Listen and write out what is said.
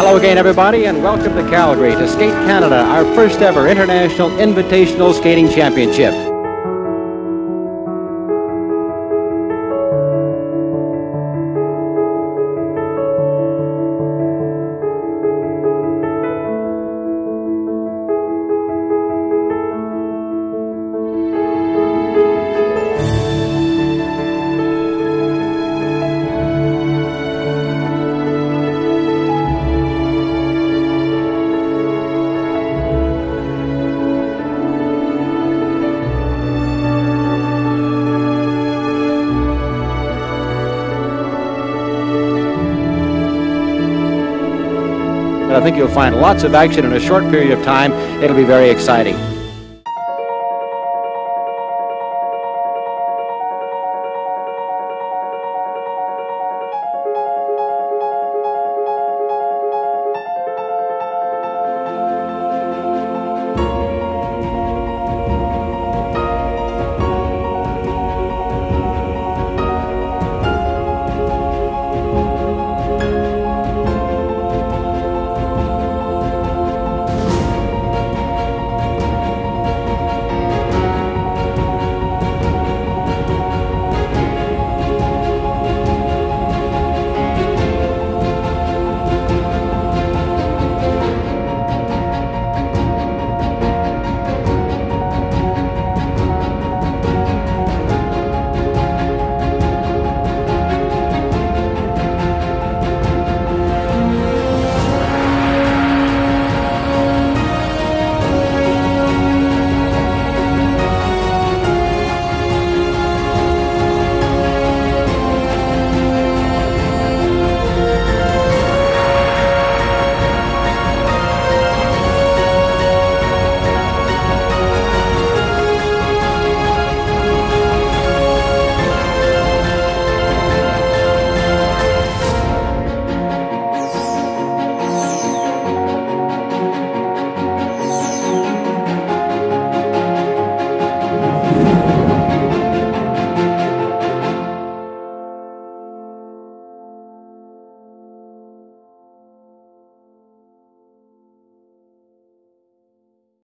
Hello again, everybody, and welcome to Calgary to Skate Canada, our first ever international invitational skating championship. I think you'll find lots of action in a short period of time. It'll be very exciting.